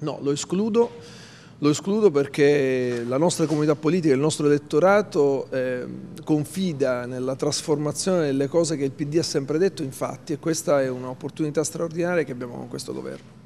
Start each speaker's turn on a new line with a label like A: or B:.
A: No, lo escludo, lo escludo perché la nostra comunità politica, il nostro elettorato eh, confida nella trasformazione delle cose che il PD ha sempre detto, infatti, e questa è un'opportunità straordinaria che abbiamo con questo governo.